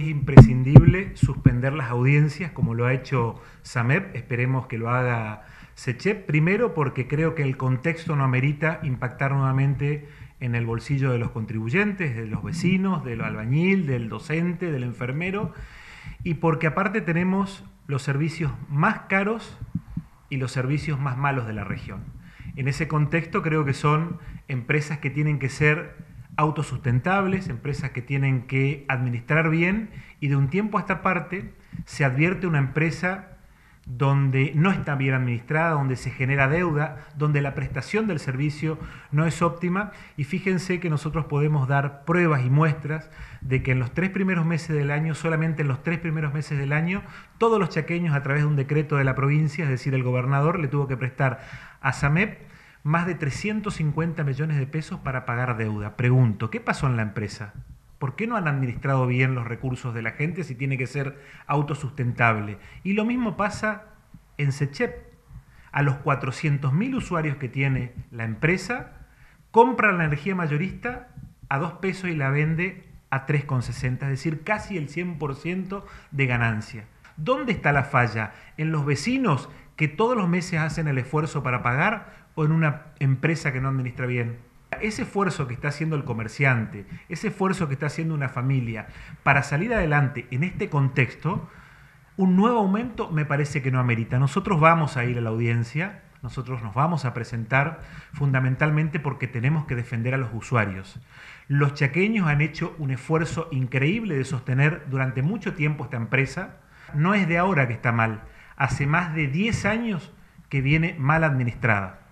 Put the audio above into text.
Es imprescindible suspender las audiencias como lo ha hecho SAMEP, esperemos que lo haga SECHEP, primero porque creo que el contexto no amerita impactar nuevamente en el bolsillo de los contribuyentes, de los vecinos, del albañil, del docente, del enfermero, y porque aparte tenemos los servicios más caros y los servicios más malos de la región. En ese contexto creo que son empresas que tienen que ser autosustentables, empresas que tienen que administrar bien y de un tiempo a esta parte se advierte una empresa donde no está bien administrada, donde se genera deuda, donde la prestación del servicio no es óptima y fíjense que nosotros podemos dar pruebas y muestras de que en los tres primeros meses del año, solamente en los tres primeros meses del año, todos los chaqueños a través de un decreto de la provincia, es decir, el gobernador le tuvo que prestar a SAMEP más de 350 millones de pesos para pagar deuda. Pregunto, ¿qué pasó en la empresa? ¿Por qué no han administrado bien los recursos de la gente si tiene que ser autosustentable? Y lo mismo pasa en Sechep. A los 400.000 usuarios que tiene la empresa, compra la energía mayorista a 2 pesos y la vende a 3,60, es decir, casi el 100% de ganancia. ¿Dónde está la falla? ¿En los vecinos que todos los meses hacen el esfuerzo para pagar o en una empresa que no administra bien. Ese esfuerzo que está haciendo el comerciante, ese esfuerzo que está haciendo una familia para salir adelante en este contexto, un nuevo aumento me parece que no amerita. Nosotros vamos a ir a la audiencia, nosotros nos vamos a presentar fundamentalmente porque tenemos que defender a los usuarios. Los chaqueños han hecho un esfuerzo increíble de sostener durante mucho tiempo esta empresa. No es de ahora que está mal, hace más de 10 años que viene mal administrada.